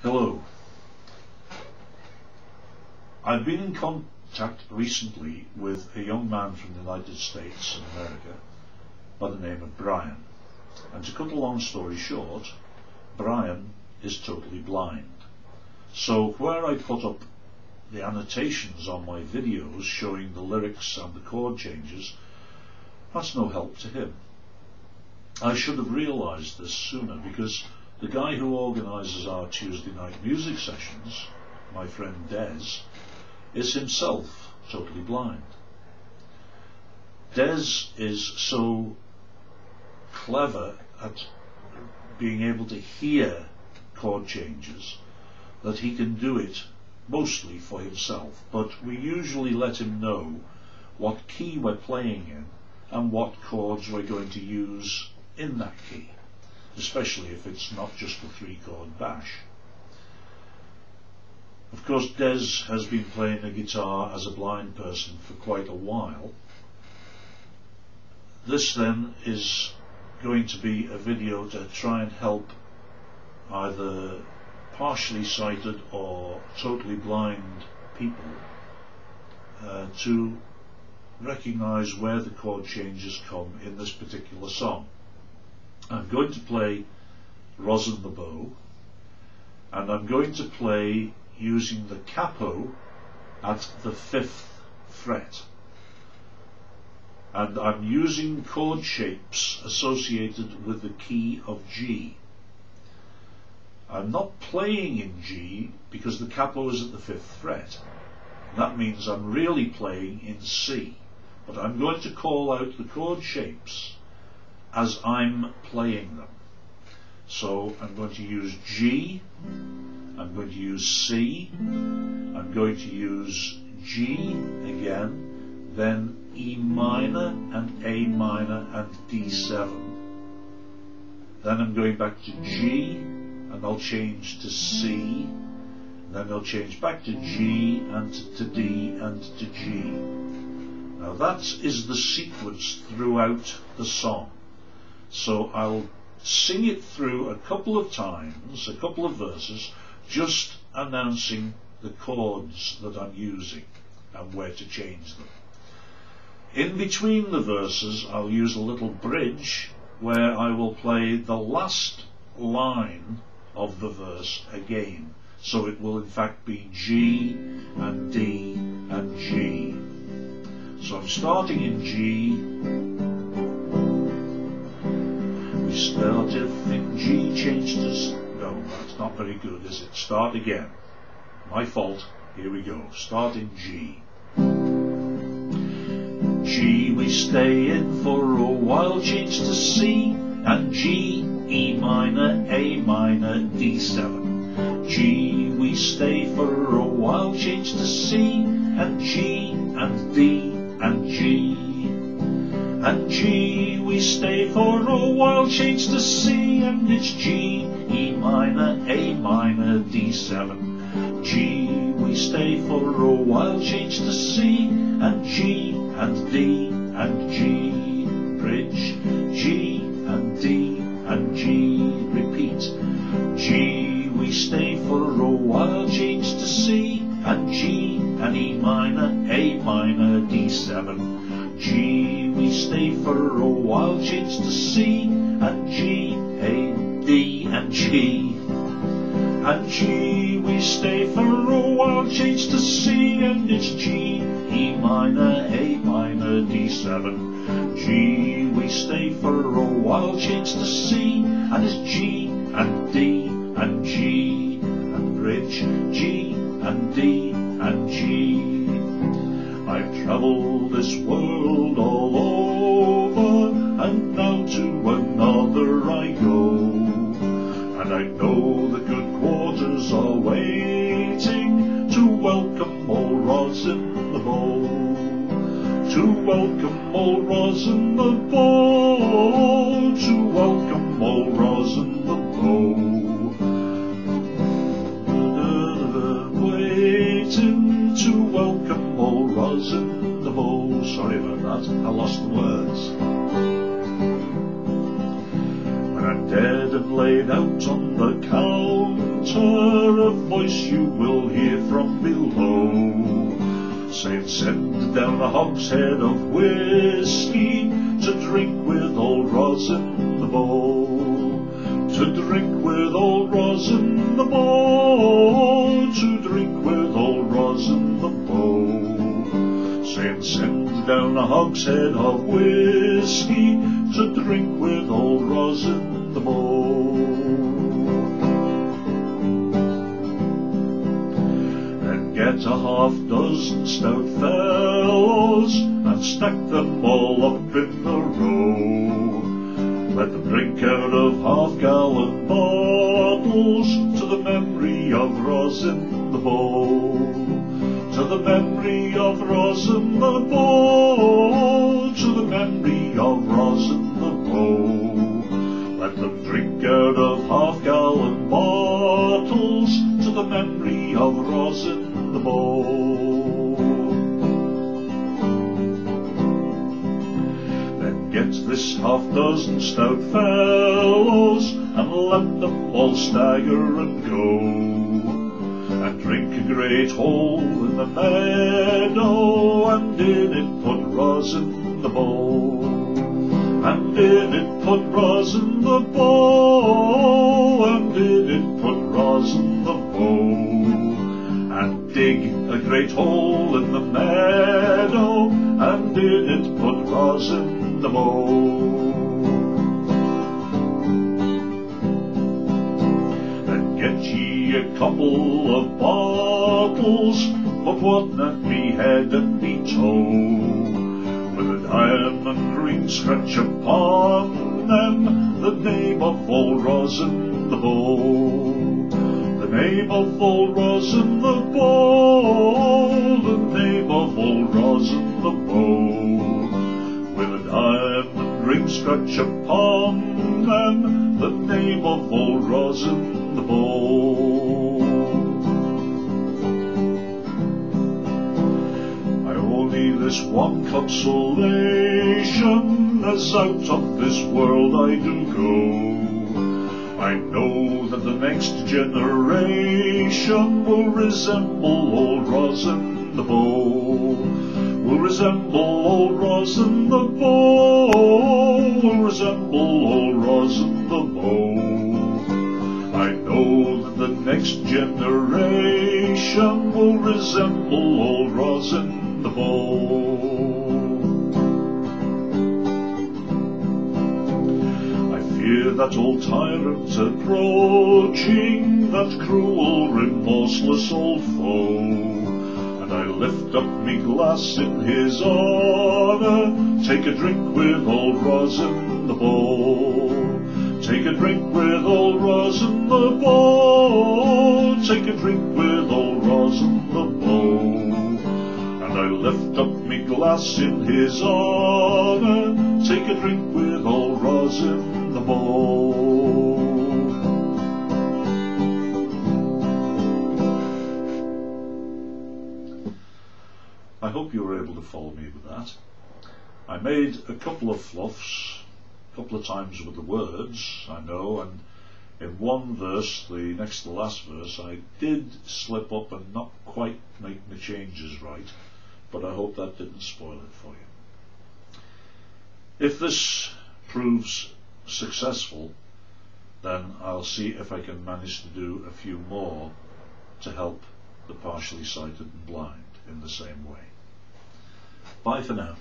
Hello. I've been in contact recently with a young man from the United States of America by the name of Brian. And to cut a long story short, Brian is totally blind. So where I put up the annotations on my videos showing the lyrics and the chord changes, that's no help to him. I should have realised this sooner because the guy who organises our Tuesday night music sessions, my friend Des, is himself totally blind. Des is so clever at being able to hear chord changes that he can do it mostly for himself, but we usually let him know what key we're playing in and what chords we're going to use in that key especially if it's not just a three chord bash. Of course Des has been playing the guitar as a blind person for quite a while. This then is going to be a video to try and help either partially sighted or totally blind people uh, to recognize where the chord changes come in this particular song. I'm going to play Rosin the Bow and I'm going to play using the capo at the fifth fret and I'm using chord shapes associated with the key of G. I'm not playing in G because the capo is at the fifth fret. That means I'm really playing in C. But I'm going to call out the chord shapes as I'm playing them. So I'm going to use G, I'm going to use C, I'm going to use G again, then E minor and A minor and D7. Then I'm going back to G and I'll change to C, then I'll change back to G and to D and to G. Now that is the sequence throughout the song. So I'll sing it through a couple of times, a couple of verses, just announcing the chords that I'm using and where to change them. In between the verses I'll use a little bridge where I will play the last line of the verse again. So it will in fact be G and D and G. So I'm starting in G started in G changed to... No, that's not very good, is it? Start again. My fault. Here we go. Start in G. G we stay in for a while, change to C, and G, E minor, A minor, D7. G we stay for a while, change to C, and G, and D, and G. And G we stay for a while, change to C, and it's G, E minor, A minor, D7. G we stay for a while, change to C, and G, and D, and G. Bridge, G, and D, and G. Repeat. G we stay for a while, change to C, and G, and E minor, A minor, D7. A while, change to C, and G, A, D, and G. And G, we stay for a while, change to C, and it's G, E minor, A minor, D7. G, we stay for a while, change to C, and it's G, and D, and G, and bridge, G, and D, and G. I've travelled this world all over, know the good quarters are waiting to welcome old Rosin the Bow. To welcome old Rosin the Bow. To welcome old Rosin the Bow. Waiting to welcome old Rosin the Bow. Sorry about that, I lost the words. I'm dead and laid out on the counter, a voice you will hear from below, saying, Send down a hogshead of whiskey to drink with old Rosin the Bow. To drink with old Rosin the Bow. To drink with old Rosin the Bow. Saying, Send down a hogshead of whiskey to drink with old Rosin the Bow. And get a half dozen stout fellows and stack them all up in a row. Let them drink out of half-gallon bottles to the memory of Rosin the Bow. To the memory of Rosin the Bow. The memory of Rosin the Bow. Then get this half dozen stout fellows and let them all stagger and go. And drink a great hole in the meadow, and in it put rosin the Bow, and in it put rosin the Bow, and in it put rosin dig a great hole in the meadow, and in it put rosin the Bow. Get ye a couple of bottles, one at me head and me toe, with a diamond ring scratch upon them, the name of old the Bow. The name of old Rosin the Bow, the name of old Rosin the Bow, with a diamond ring scratch upon them, the name of old Rosin the Bow. I only this one consolation, as out of this world I do go. I know that the next generation will resemble old Rosin the Bow. Will resemble old Rosin the Bow. Will resemble old Rosin the Bow. I know that the next generation will resemble old Rosin the Bow. That old tyrant approaching, that cruel, remorseless old foe, and I lift up me glass in his honour, take a drink with old Rosin the Bow. Take a drink with old Rosin the Bow. Take a drink with old Rosin the Bow. And I lift up me glass in his honour. Take a drink with old Rosin I hope you were able to follow me with that. I made a couple of fluffs a couple of times with the words, I know, and in one verse, the next to the last verse, I did slip up and not quite make the changes right, but I hope that didn't spoil it for you. If this proves successful, then I'll see if I can manage to do a few more to help the partially sighted and blind in the same way. Bye for now.